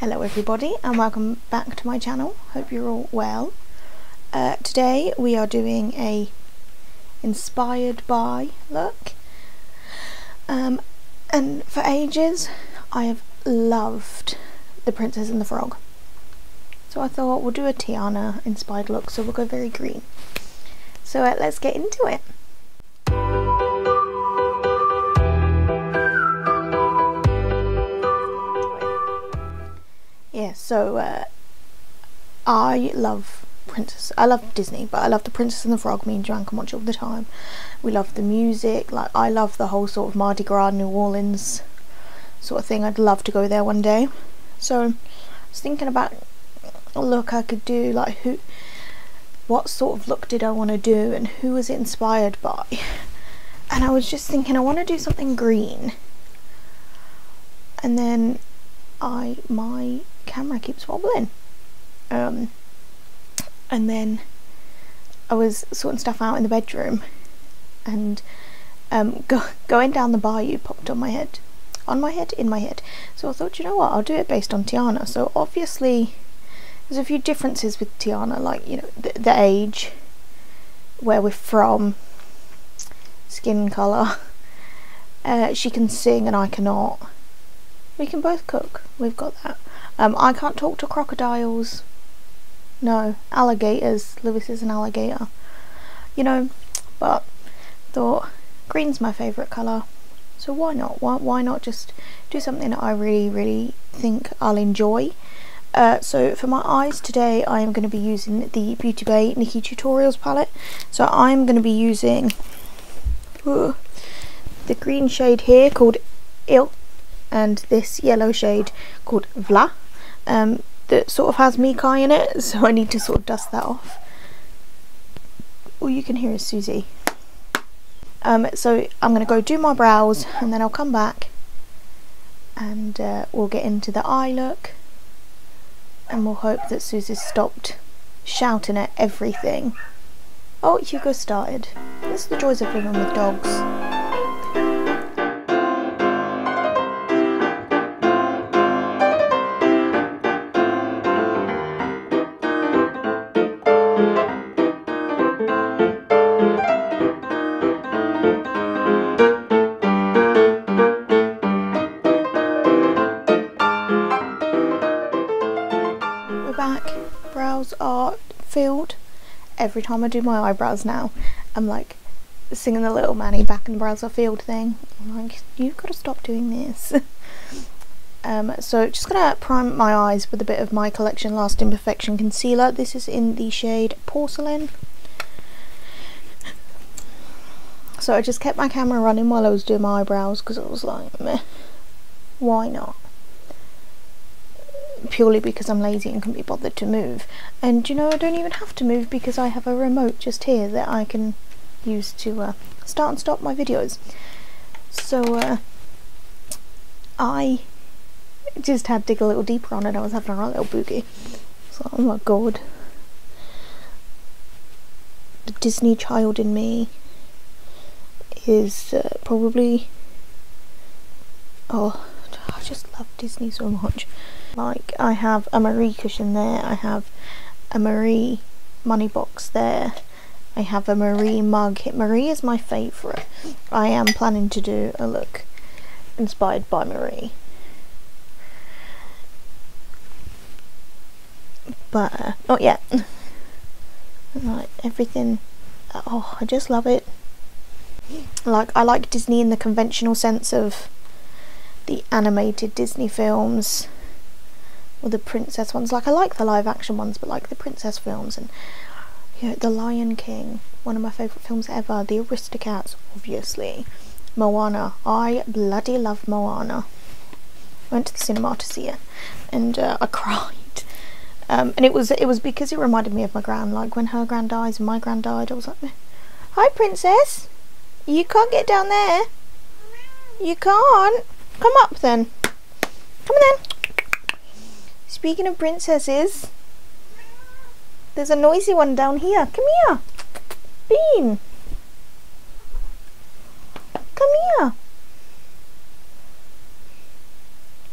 Hello everybody and welcome back to my channel. Hope you're all well. Uh, today we are doing a inspired by look. Um, and for ages I have loved The Princess and the Frog. So I thought we'll do a Tiana inspired look so we'll go very green. So uh, let's get into it. So uh, I love Princess. I love Disney, but I love the Princess and the Frog. Me and Joanne can watch it all the time. We love the music. Like I love the whole sort of Mardi Gras, New Orleans sort of thing. I'd love to go there one day. So I was thinking about a look I could do. Like who, what sort of look did I want to do, and who was it inspired by? And I was just thinking I want to do something green. And then I my camera keeps wobbling. Um, and then I was sorting stuff out in the bedroom, and um, go, going down the bayou popped on my head, on my head, in my head. So I thought, you know what, I'll do it based on Tiana. So obviously, there's a few differences with Tiana, like you know the, the age, where we're from, skin color. Uh, she can sing and I cannot. We can both cook. We've got that. Um, I can't talk to crocodiles. No, alligators. Louis is an alligator. You know, but thought green's my favourite colour. So why not? Why, why not just do something that I really, really think I'll enjoy? Uh, so for my eyes today I am going to be using the Beauty Bay NikkieTutorials palette. So I'm going to be using uh, the green shade here called Il and this yellow shade called Vla um, that sort of has Mikai in it so I need to sort of dust that off. All you can hear is Susie. Um, so I'm going to go do my brows and then I'll come back and uh, we'll get into the eye look and we'll hope that Susie's stopped shouting at everything. Oh, Hugo started. This is the joys of living with dogs. Every time I do my eyebrows now I'm like singing the little Manny back in the brows are filled thing. I'm like you've got to stop doing this. Um, so just gonna prime my eyes with a bit of my collection Lasting Perfection concealer. This is in the shade porcelain. So I just kept my camera running while I was doing my eyebrows because I was like meh why not purely because I'm lazy and can't be bothered to move. And you know, I don't even have to move because I have a remote just here that I can use to uh, start and stop my videos. So uh, I just had to dig a little deeper on it. I was having a little boogie. So, oh my god. The Disney child in me is uh, probably... Oh, I just love Disney so much. Like I have a Marie cushion there, I have a Marie money box there, I have a Marie mug. Marie is my favourite. I am planning to do a look inspired by Marie. But uh, not yet. like everything oh I just love it like I like Disney in the conventional sense of the animated Disney films or the princess ones. Like I like the live action ones, but like the princess films and you know, The Lion King, one of my favourite films ever. The Aristocats, obviously. Moana. I bloody love Moana. Went to the cinema to see it, and uh, I cried. Um, and it was it was because it reminded me of my gran. Like when her gran dies and my gran died, I was like, "Hi, princess. You can't get down there. You can't. Come up then. Come on then." Speaking of princesses, there's a noisy one down here. Come here. Bean. Come here.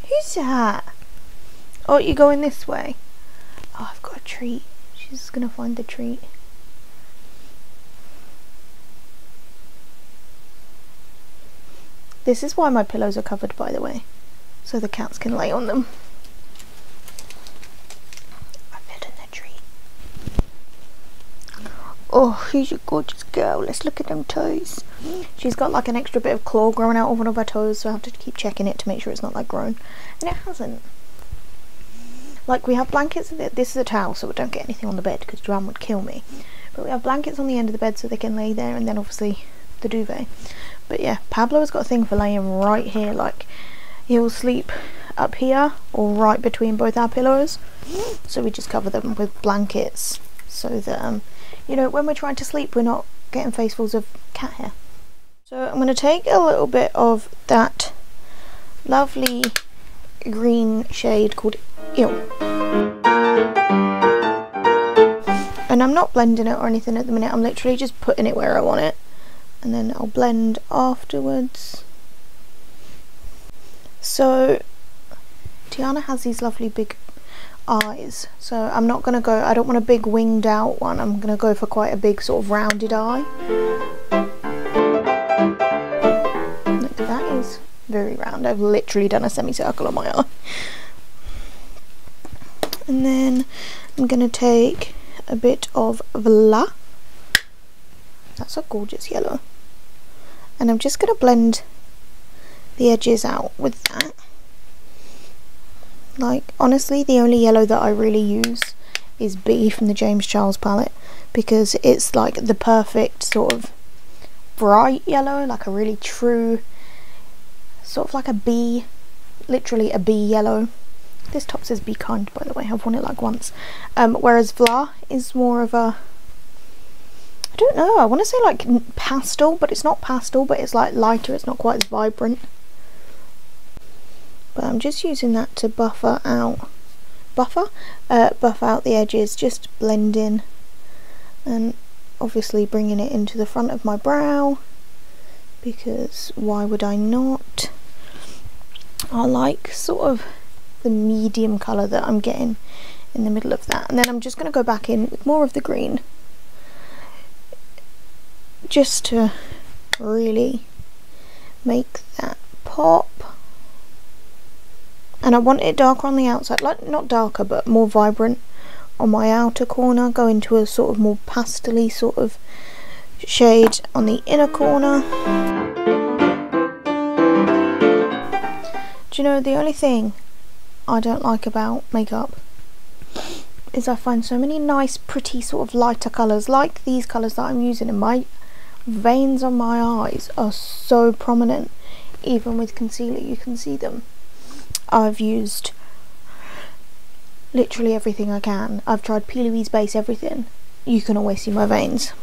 Who's that? Oh, you're going this way? Oh, I've got a treat. She's gonna find the treat. This is why my pillows are covered, by the way, so the cats can lay on them. I've hidden the treat. Oh, she's a gorgeous girl. Let's look at them toes. She's got like an extra bit of claw growing out of one of her toes, so I have to keep checking it to make sure it's not like grown. And it hasn't. Like we have blankets, this is a towel so we don't get anything on the bed because Joanne would kill me. But we have blankets on the end of the bed so they can lay there and then obviously the duvet. But yeah, Pablo has got a thing for laying right here, like he'll sleep up here or right between both our pillows. So we just cover them with blankets so that, um, you know, when we're trying to sleep, we're not getting facefuls of cat hair. So I'm going to take a little bit of that lovely green shade called Ew. And I'm not blending it or anything at the minute, I'm literally just putting it where I want it and then I'll blend afterwards. So Tiana has these lovely big eyes so I'm not going to go, I don't want a big winged out one, I'm going to go for quite a big sort of rounded eye. Look, that is very round, I've literally done a semicircle on my eye. And then I'm going to take a bit of Vla. That's a gorgeous yellow and I'm just going to blend the edges out with that like honestly the only yellow that I really use is B from the James Charles palette because it's like the perfect sort of bright yellow like a really true sort of like a B literally a B yellow. This top says be kind by the way. I've worn it like once. Um, whereas Vla is more of a I don't know, I want to say like pastel, but it's not pastel, but it's like lighter, it's not quite as vibrant. But I'm just using that to buffer out, buffer? Uh, buff out the edges, just blend in. And obviously bringing it into the front of my brow, because why would I not? I like sort of the medium colour that I'm getting in the middle of that. And then I'm just going to go back in with more of the green just to really make that pop and I want it darker on the outside like not darker but more vibrant on my outer corner go into a sort of more pastely sort of shade on the inner corner. Do you know the only thing I don't like about makeup is I find so many nice pretty sort of lighter colours like these colours that I'm using in my veins on my eyes are so prominent even with concealer you can see them I've used literally everything I can. I've tried P. Louise base everything. You can always see my veins.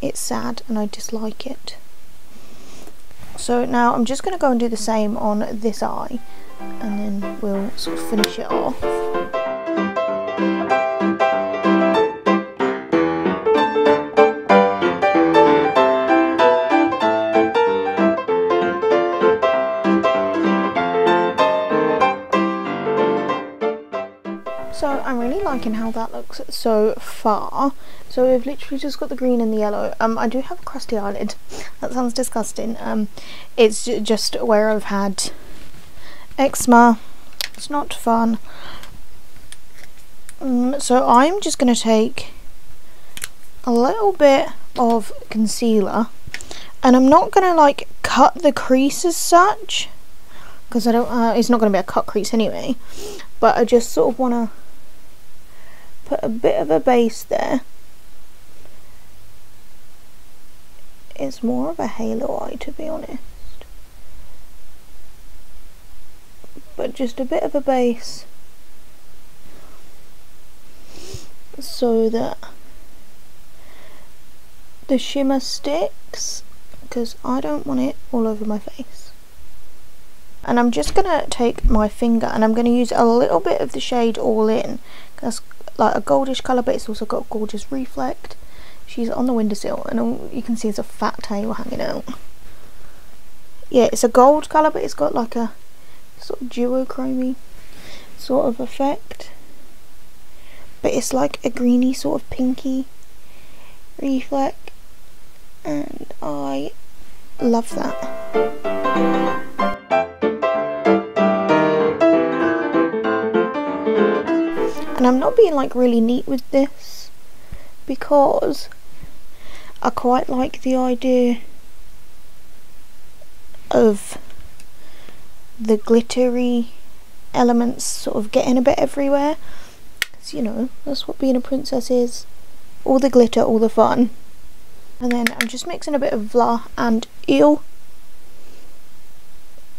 It's sad and I dislike it. So now I'm just going to go and do the same on this eye and then we'll sort of finish it off liking how that looks so far. So we've literally just got the green and the yellow. Um, I do have a crusty eyelid. That sounds disgusting. Um, it's just where I've had eczema. It's not fun. Um, so I'm just going to take a little bit of concealer and I'm not going to like cut the crease as such because I don't uh, it's not going to be a cut crease anyway but I just sort of want to put a bit of a base there. It's more of a halo eye to be honest. But just a bit of a base so that the shimmer sticks because I don't want it all over my face. And I'm just going to take my finger and I'm going to use a little bit of the shade All In because like a goldish colour but it's also got a gorgeous reflect she's on the windowsill and all you can see is a fat tail hanging out yeah it's a gold colour but it's got like a sort of duochrome sort of effect. But it's like a greeny sort of pinky reflect and I love that. And I'm not being like really neat with this because I quite like the idea of the glittery elements sort of getting a bit everywhere. because you know, that's what being a princess is. All the glitter, all the fun. And then I'm just mixing a bit of Vla and Eel.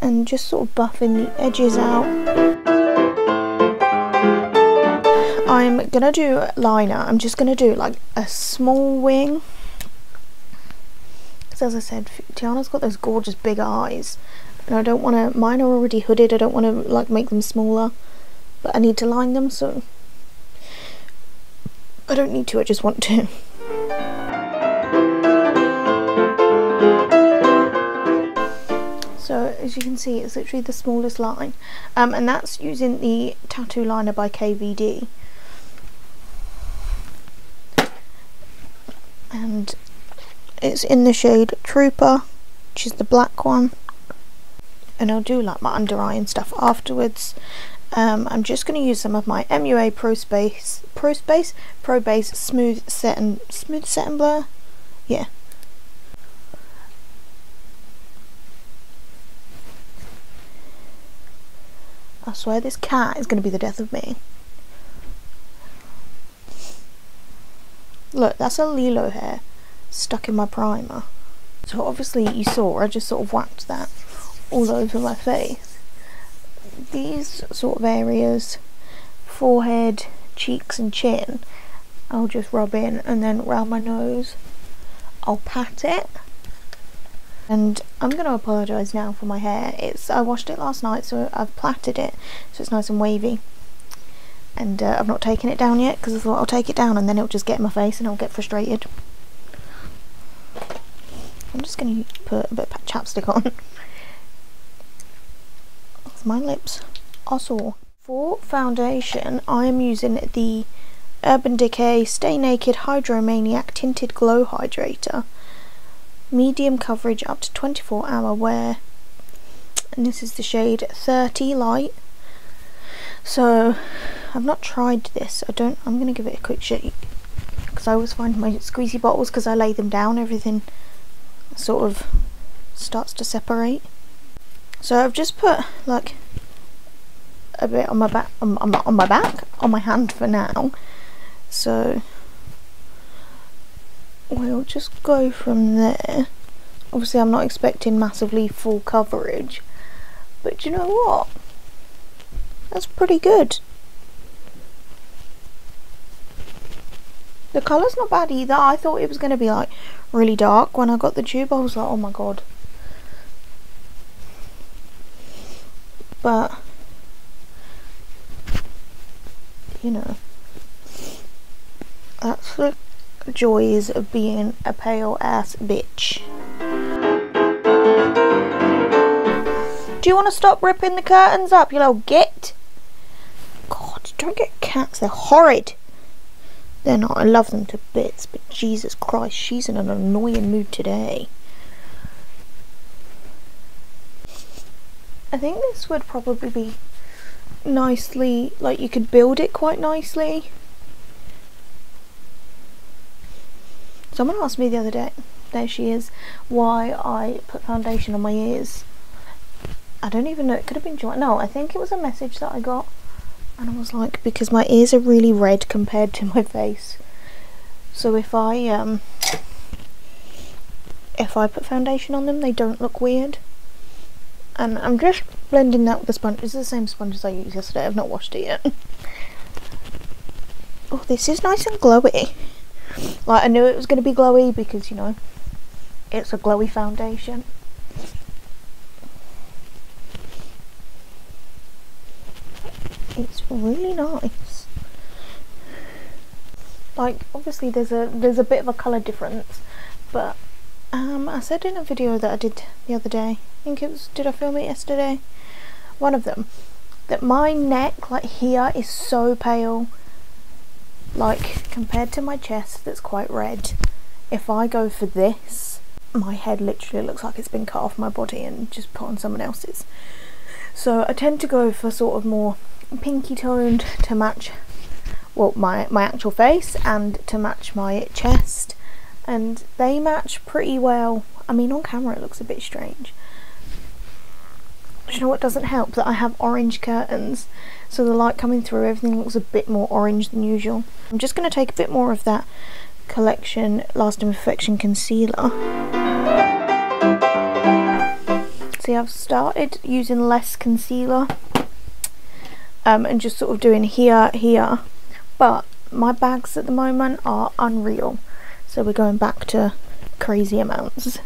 And just sort of buffing the edges out. I'm gonna do liner. I'm just gonna do like a small wing. Because as I said, Tiana's got those gorgeous big eyes. And I don't want to, mine are already hooded, I don't want to like make them smaller. But I need to line them so I don't need to, I just want to. So as you can see it's literally the smallest line um, and that's using the tattoo liner by KVD and it's in the shade Trooper which is the black one. And I'll do like my under eye and stuff afterwards. Um, I'm just going to use some of my MUA Pro Space Pro Space? Pro Base Smooth Set and Smooth Set and Blur? Yeah. I swear this cat is going to be the death of me. Look, that's a Lilo hair stuck in my primer. So obviously you saw I just sort of whacked that all over my face. These sort of areas, forehead, cheeks and chin, I'll just rub in and then around my nose I'll pat it and I'm going to apologise now for my hair it's I washed it last night so I've plaited it so it's nice and wavy and uh, I've not taken it down yet because I thought I'll take it down and then it'll just get in my face and I'll get frustrated. I'm just going to put a bit of chapstick on. My lips are sore. For foundation I am using the Urban Decay Stay Naked Hydromaniac Tinted Glow Hydrator. Medium coverage up to 24 hour wear. And this is the shade 30 light. So I've not tried this. I don't I'm gonna give it a quick shake because I always find my squeezy bottles because I lay them down everything sort of starts to separate. So I've just put like a bit on my back on, on, on my back on my hand for now. So we'll just go from there. Obviously I'm not expecting massively full coverage but you know what? That's pretty good the colour's not bad either I thought it was going to be like really dark when I got the tube I was like oh my god but you know that's the joys of being a pale ass bitch. Do you want to stop ripping the curtains up, you little git? God, don't get cats, they're horrid. They're not, I love them to bits, but Jesus Christ, she's in an annoying mood today. I think this would probably be nicely, like you could build it quite nicely. Someone asked me the other day, there she is, why I put foundation on my ears. I don't even know, it could have been. No, I think it was a message that I got. And I was like, because my ears are really red compared to my face. So if I, um, if I put foundation on them, they don't look weird. And I'm just blending that with the sponge. It's the same sponge as I used yesterday. I've not washed it yet. oh, this is nice and glowy. Like I knew it was going to be glowy because you know it's a glowy foundation. It's really nice. Like obviously there's a there's a bit of a colour difference, but um, I said in a video that I did the other day. I think it was did I film it yesterday? One of them. that my neck like here is so pale like compared to my chest that's quite red if I go for this my head literally looks like it's been cut off my body and just put on someone else's so I tend to go for sort of more pinky toned to match well my my actual face and to match my chest. And they match pretty well. I mean on camera it looks a bit strange. You know what doesn't help? That I have orange curtains. So the light coming through everything looks a bit more orange than usual. I'm just going to take a bit more of that collection lasting perfection concealer. See I've started using less concealer um, and just sort of doing here here. But my bags at the moment are unreal. So we're going back to crazy amounts.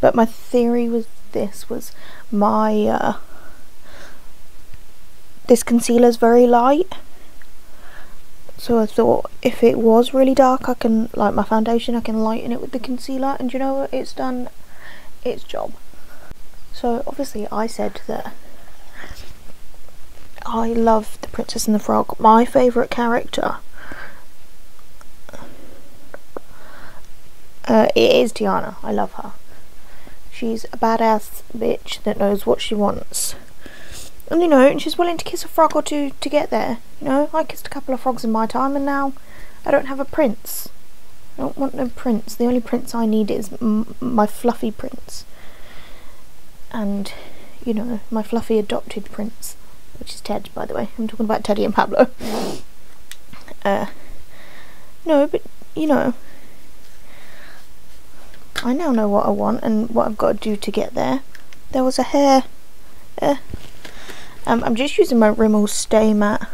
But my theory was this was my uh, this concealer is very light. So I thought if it was really dark I can like my foundation I can lighten it with the concealer. And you know what? It's done its job so obviously I said that I love the Princess and the Frog my favourite character uh, it is Tiana I love her She's a badass bitch that knows what she wants. And you know, and she's willing to kiss a frog or two to get there. You know, I kissed a couple of frogs in my time and now I don't have a prince. I don't want no prince. The only prince I need is my fluffy prince. And, you know, my fluffy adopted prince. Which is Ted, by the way. I'm talking about Teddy and Pablo. Uh, no, but, you know, I now know what I want and what I've got to do to get there. There was a hair. Uh, um, I'm just using my Rimmel Stay Matte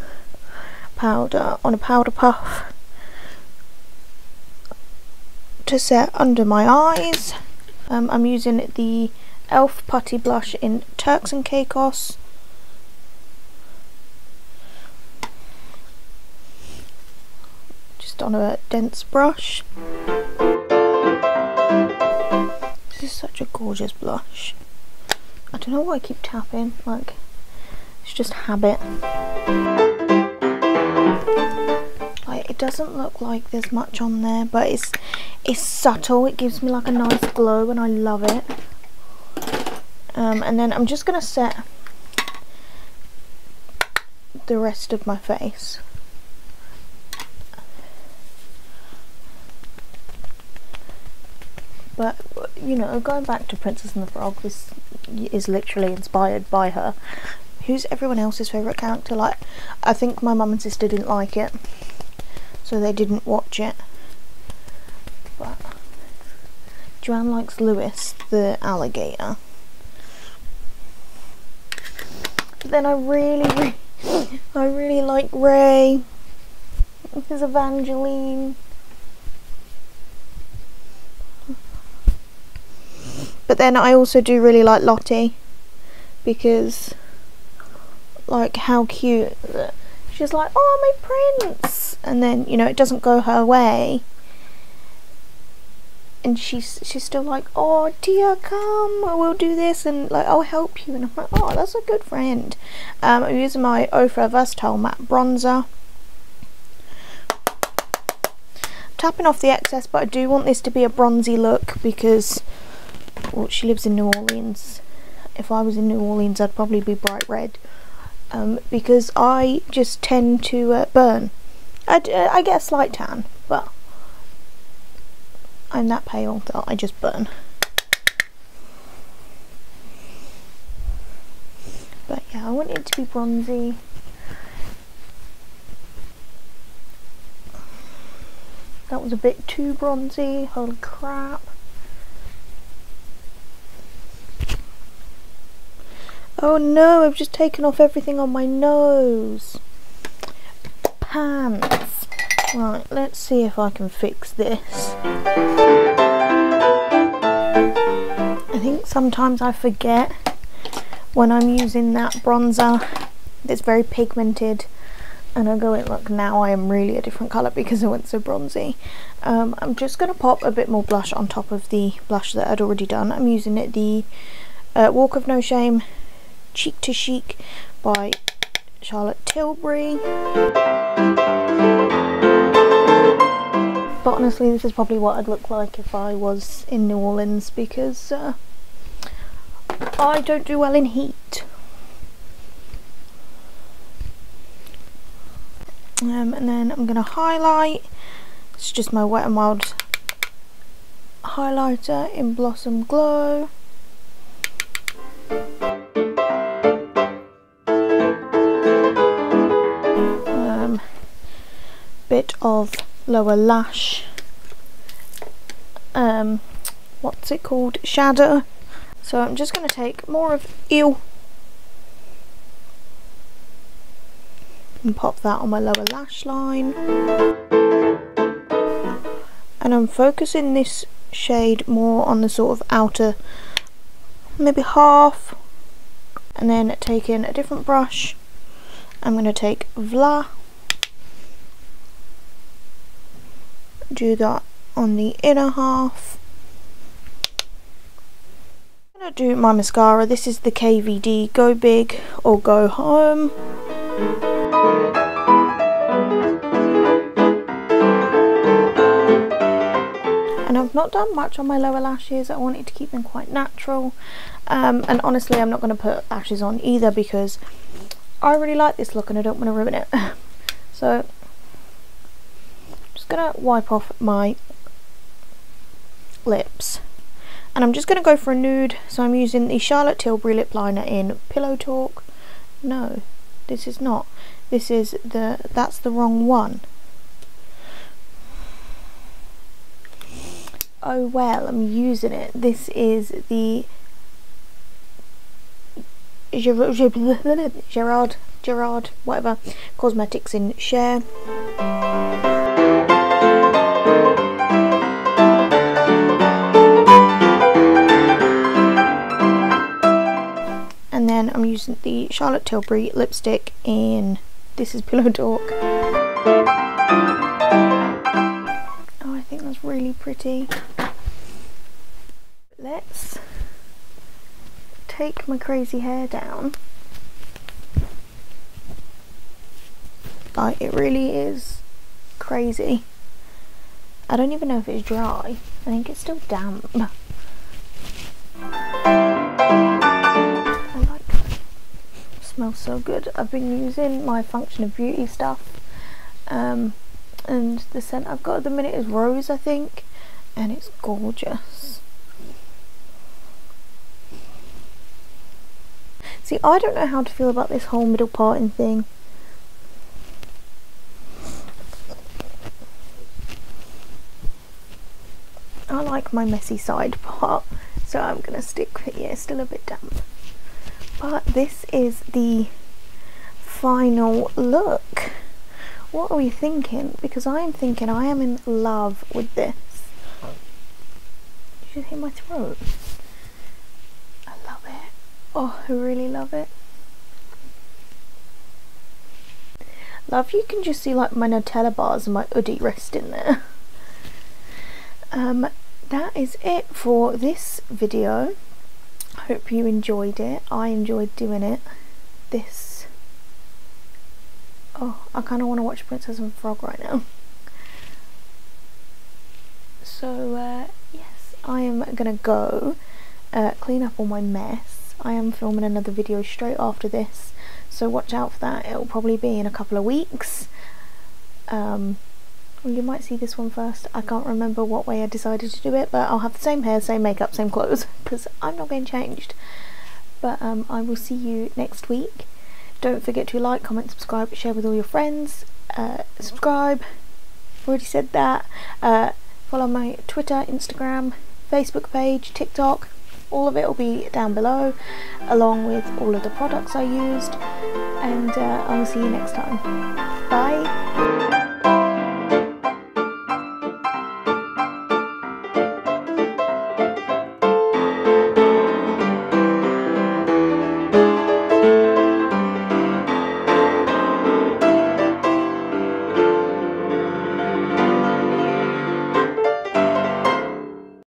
powder on a powder puff to set under my eyes. Um, I'm using the e.l.f. Putty Blush in Turks and Caicos. Just on a dense brush. This is such a gorgeous blush. I don't know why I keep tapping, like, it's just habit. Like, it doesn't look like there's much on there, but it's, it's subtle, it gives me like a nice glow and I love it. Um, and then I'm just going to set the rest of my face. But, you know, going back to Princess and the Frog, this is literally inspired by her. Who's everyone else's favourite character? Like, I think my mum and sister didn't like it, so they didn't watch it. But Joanne likes Louis, the alligator. But then I really, really, I really like Ray. There's Evangeline. But then I also do really like Lottie because like how cute uh, she's like, oh my prince and then, you know, it doesn't go her way. And she's she's still like, oh dear, come, I will do this and like I'll help you and I'm like, oh that's a good friend. Um, I'm using my Ofra Versatile Matte Bronzer. Tapping off the excess but I do want this to be a bronzy look because well, she lives in New Orleans. If I was in New Orleans, I'd probably be bright red. Um, because I just tend to uh, burn. I, uh, I get a slight tan, but I'm that pale that I just burn. But yeah, I want it to be bronzy. That was a bit too bronzy, holy crap. Oh no, I've just taken off everything on my nose. Pants. Right, let's see if I can fix this. I think sometimes I forget when I'm using that bronzer that's very pigmented and I go in look now I am really a different colour because I went so bronzy um, I'm just going to pop a bit more blush on top of the blush that I'd already done I'm using it the uh, Walk of No Shame, Cheek to Chic by Charlotte Tilbury. But honestly, this is probably what I'd look like if I was in New Orleans because uh, I don't do well in heat. Um, and then I'm going to highlight. It's just my Wet n Wild highlighter in Blossom Glow. Um, bit of lower lash. Um, what's it called? Shadow. So I'm just going to take more of Eel and pop that on my lower lash line. And I'm focusing this shade more on the sort of outer, maybe half. And then taking a different brush, I'm going to take Vla. Do that on the inner half. I'm going to do my mascara. This is the KVD Go Big or Go Home. And I've not done much on my lower lashes, I wanted to keep them quite natural. Um, and honestly I'm not going to put lashes on either because I really like this look and I don't want to ruin it. so just going to wipe off my lips. And I'm just going to go for a nude, so I'm using the Charlotte Tilbury lip liner in Pillow Talk. No, this is not this is the that's the wrong one oh well I'm using it this is the Gerard Gerard whatever cosmetics in Cher then I'm using the Charlotte Tilbury lipstick in This is Pillow Talk. Oh, I think that's really pretty. Let's take my crazy hair down. Like, it really is crazy. I don't even know if it's dry. I think it's still damp. Smells so good. I've been using my Function of Beauty stuff um, and the scent I've got at the minute is Rose I think and it's gorgeous. See I don't know how to feel about this whole middle parting thing. I like my messy side part so I'm going to stick with it. Yeah, still a bit damp but this is the final look. What are we thinking? Because I am thinking I am in love with this. You should hear my throat? I love it. Oh I really love it. Love you can just see like my Nutella bars and my hoodie resting there. Um that is it for this video hope you enjoyed it. I enjoyed doing it. This. Oh, I kind of want to watch Princess and Frog right now. So, uh, yes, I am gonna go uh, clean up all my mess. I am filming another video straight after this, so watch out for that. It'll probably be in a couple of weeks. Um, well, you might see this one first. I can't remember what way I decided to do it, but I'll have the same hair, same makeup, same clothes, because I'm not getting changed. But um, I will see you next week. Don't forget to like, comment, subscribe, share with all your friends. Uh, subscribe. Already said that. Uh, follow my Twitter, Instagram, Facebook page, TikTok. All of it will be down below, along with all of the products I used. And uh, I will see you next time. Bye.